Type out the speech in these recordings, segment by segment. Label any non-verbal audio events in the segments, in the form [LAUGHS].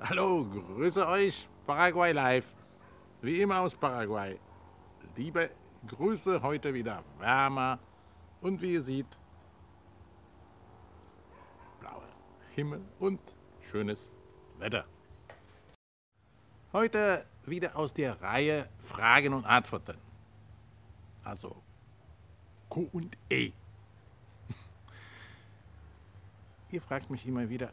Hallo, grüße euch, Paraguay Live. Wie immer aus Paraguay. Liebe Grüße, heute wieder wärmer und wie ihr seht, blauer Himmel und schönes Wetter. Heute wieder aus der Reihe Fragen und Antworten. Also Q und E. [LAUGHS] Ihr fragt mich immer wieder,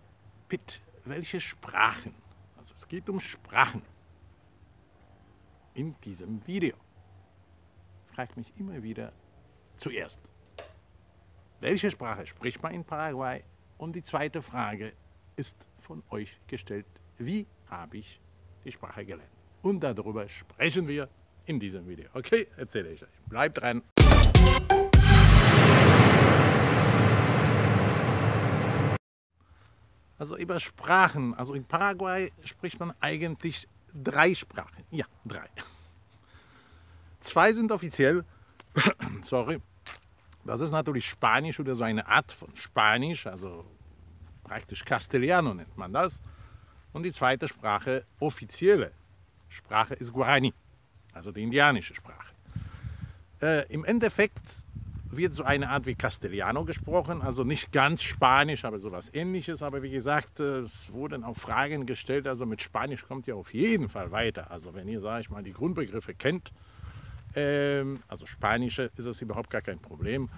Pitt, welche Sprachen? Also es geht um Sprachen in diesem Video. Fragt mich immer wieder zuerst, welche Sprache spricht man in Paraguay? Und die zweite Frage ist von euch gestellt, wie habe ich die Sprache gelernt? Und darüber sprechen wir in diesem Video. Okay, erzähle ich euch. Bleibt dran. Also über Sprachen. Also in Paraguay spricht man eigentlich drei Sprachen. Ja, drei. Zwei sind offiziell. [COUGHS] Sorry. Das ist natürlich Spanisch oder so eine Art von Spanisch, also praktisch Castellano nennt man das. Und die zweite Sprache, offizielle Sprache, ist Guarani, also die indianische Sprache. Äh, Im Endeffekt wird so eine Art wie Castellano gesprochen, also nicht ganz Spanisch, aber sowas ähnliches. Aber wie gesagt, es wurden auch Fragen gestellt, also mit Spanisch kommt ihr auf jeden Fall weiter. Also wenn ihr, sage ich mal, die Grundbegriffe kennt, ähm, also Spanische ist es überhaupt gar kein Problem.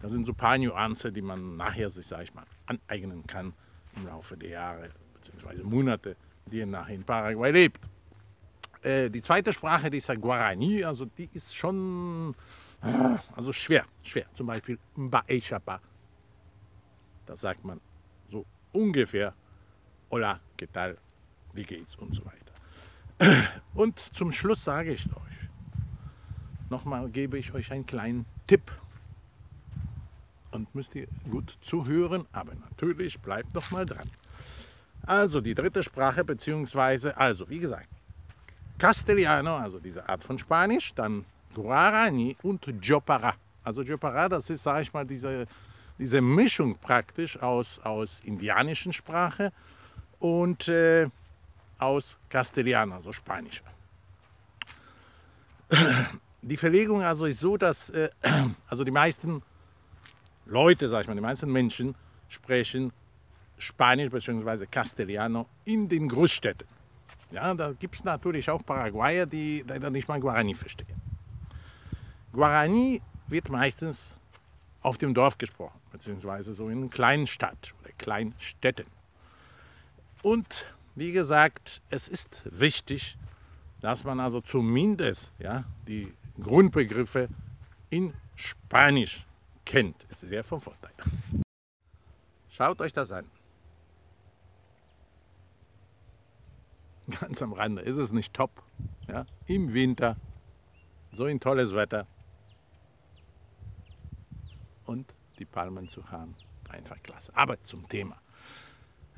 Da sind so ein paar Nuancen, die man nachher sich, sage ich mal, aneignen kann im Laufe der Jahre bzw. Monate, die ihr nachher in Paraguay lebt. Äh, die zweite Sprache, die ist ja Guarani, also die ist schon also schwer, schwer. Zum Beispiel Mbaechapa. Da sagt man so ungefähr Hola, ¿qué tal? Wie geht's? Und so weiter. [CLEARS THROAT] Und zum Schluss sage ich euch, nochmal gebe ich euch einen kleinen Tipp. Und müsst ihr gut zuhören, aber natürlich bleibt noch mal dran. Also die dritte Sprache, beziehungsweise, also wie gesagt, Castellano, also diese Art von Spanisch, dann Guarani und Jopara. Also Jopara, das ist, sage ich mal, diese, diese Mischung praktisch aus, aus indianischen Sprache und äh, aus Castellano, also Spanisch. Die Verlegung also ist so, dass äh, also die meisten Leute, sage ich mal, die meisten Menschen sprechen Spanisch bzw. Castellano in den Großstädten. Ja, da gibt es natürlich auch Paraguayer, die leider nicht mal Guarani verstehen. Guarani wird meistens auf dem Dorf gesprochen, beziehungsweise so in kleinen Stadt oder kleinen Städten. Und wie gesagt, es ist wichtig, dass man also zumindest ja, die Grundbegriffe in Spanisch kennt. Es ist sehr von Vorteil. Schaut euch das an. Ganz am Rande ist es nicht top. Ja? Im Winter, so ein tolles Wetter und die Palmen zu haben. Einfach klasse. Aber zum Thema.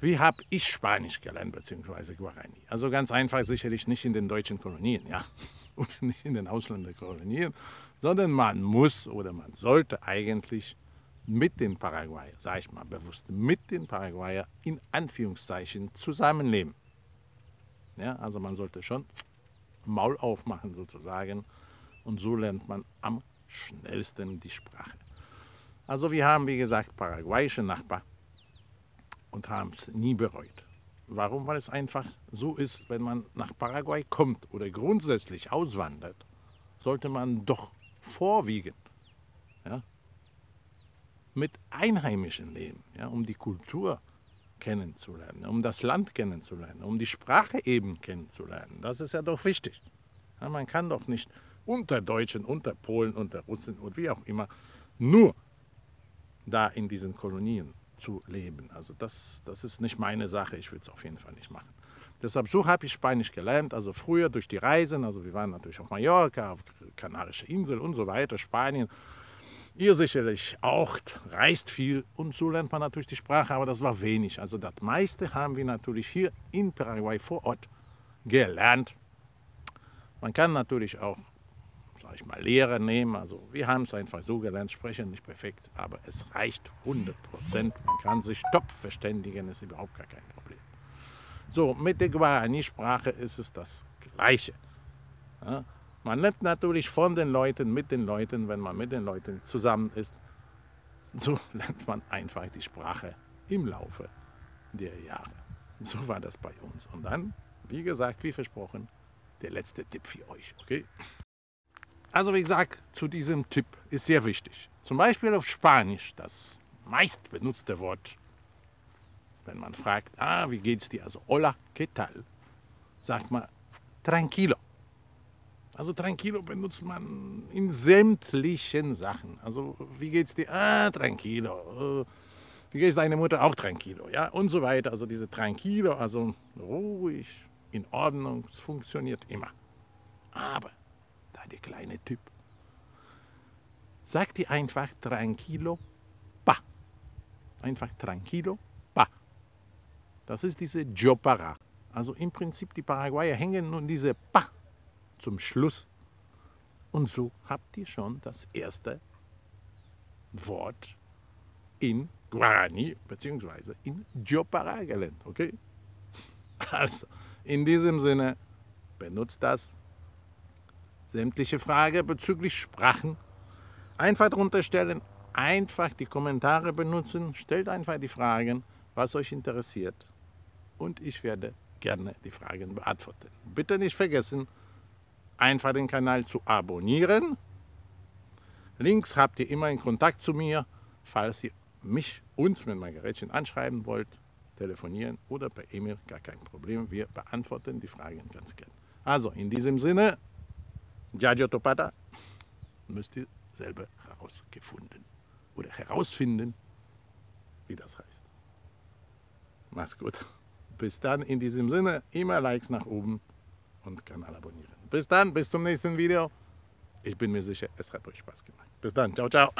Wie habe ich Spanisch gelernt, beziehungsweise Guarani? Also ganz einfach, sicherlich nicht in den deutschen Kolonien, ja, [LAUGHS] oder nicht in den Ausländerkolonien, sondern man muss oder man sollte eigentlich mit den Paraguayer, sage ich mal bewusst, mit den Paraguayer in Anführungszeichen zusammenleben. Ja, also man sollte schon Maul aufmachen sozusagen und so lernt man am schnellsten die Sprache. Also wir haben, wie gesagt, paraguayische Nachbarn und haben es nie bereut. Warum? Weil es einfach so ist, wenn man nach Paraguay kommt oder grundsätzlich auswandert, sollte man doch vorwiegend ja, mit Einheimischen leben, ja, um die Kultur kennenzulernen, um das Land kennenzulernen, um die Sprache eben kennenzulernen. Das ist ja doch wichtig. Ja, man kann doch nicht unter Deutschen, unter Polen, unter Russen und wie auch immer nur da in diesen Kolonien zu leben. Also das, das ist nicht meine Sache, ich würde es auf jeden Fall nicht machen. Deshalb so habe ich Spanisch gelernt, also früher durch die Reisen, also wir waren natürlich auf Mallorca, auf Kanarische Insel und so weiter, Spanien. Ihr sicherlich auch, reist viel und so lernt man natürlich die Sprache, aber das war wenig. Also das meiste haben wir natürlich hier in Paraguay vor Ort gelernt. Man kann natürlich auch sag ich mal, Lehrer nehmen. Also wir haben es einfach so gelernt, sprechen nicht perfekt, aber es reicht 100 Prozent. Man kann sich top verständigen, ist überhaupt gar kein Problem. So, mit der Guarani-Sprache ist es das Gleiche. Ja? Man lernt natürlich von den Leuten, mit den Leuten, wenn man mit den Leuten zusammen ist. So [LAUGHS] lernt man einfach die Sprache im Laufe der Jahre. So war das bei uns. Und dann, wie gesagt, wie versprochen, der letzte Tipp für euch, okay? Also wie gesagt, zu diesem Tipp ist sehr wichtig. Zum Beispiel auf Spanisch, das meist benutzte Wort, wenn man fragt, ah, wie geht's dir? Also hola, ¿qué tal? Sagt man tranquilo. Also tranquilo benutzt man in sämtlichen Sachen. Also wie geht's dir? Ah, tranquilo. Äh, wie geht's deiner Mutter? Auch tranquilo. Ja, und so weiter. Also diese tranquilo, also ruhig, in Ordnung, es funktioniert immer. Aber, der kleine Typ, sagt dir einfach tranquilo, pa. Einfach tranquilo, pa. Das ist diese Jopara. Also im Prinzip die Paraguayer hängen nun diese pa zum Schluss. Und so habt ihr schon das erste Wort in Guarani bzw. in Jopara gelernt. Okay? [LAUGHS] Also, in diesem Sinne, benutzt das. Sämtliche Frage bezüglich Sprachen einfach drunter stellen, einfach die Kommentare benutzen, stellt einfach die Fragen, was euch interessiert. Und ich werde gerne die Fragen beantworten. Bitte nicht vergessen, einfach den Kanal zu abonnieren. Links habt ihr immer in Kontakt zu mir, falls ihr mich, uns mit meinem Gerätchen anschreiben wollt, telefonieren oder per E-Mail, gar kein Problem. Wir beantworten die Fragen ganz gern. Also in diesem Sinne, Giaggio Topata, müsst ihr selber herausgefunden oder herausfinden, wie das heißt. Mach's gut. Bis dann in diesem Sinne, immer Likes nach oben und Kanal abonnieren. Bis dann, bis zum nächsten Video. Ich bin mir sicher, es hat euch Spaß gemacht. Bis dann, ciao, ciao.